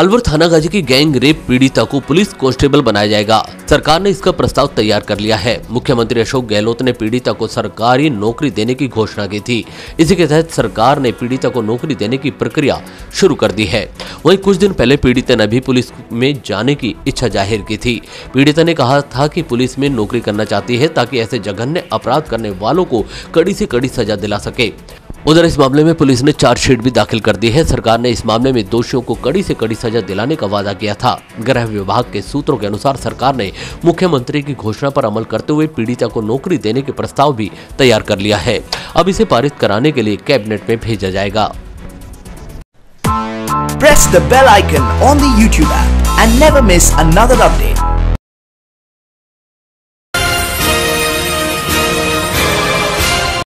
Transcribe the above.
अलवर थानागाजी की gang rape पीड़िता को पुलिस कांस्टेबल बनाया जाएगा। सरकार ने इसका प्रस्ताव तैयार कर लिया है। मुख्यमंत्री अशोक गहलोत ने पीड़िता को सरकारी नौकरी देने की घोषणा की थी। इसी के तहत सरकार ने पीड़िता को नौकरी देने की प्रक्रिया शुरू कर दी है। वहीं कुछ दिन पहले पीड़िता ने भी पुलिस में जाने की इच्छा ज़ाहिर की थी। पीड़िता ने कहा था कि पुलिस में नौकरी करना चाहती है ताकि ऐसे जघन्य अपराध करने वालों को कड़ी से कड़ी सजा दिला सके। उधर इस मामले में पुलिस ने चार्जशीट भी दाखिल कर दी है। सरकार ने इस मामले में दोषियों को कड़ी से कड़ी सजा दिलाने का वादा किया था। गृह विभाग के सूत्रों के अनुसार सरकार ने मुख्यमंत्री की घोषणा पर अमल करते हुए पीड़िता को नौकरी देने के प्रस्ताव भी तैयार कर लिया है। अब इसे पारित कराने के लिए कैबिनेट में भेजा जाएगा.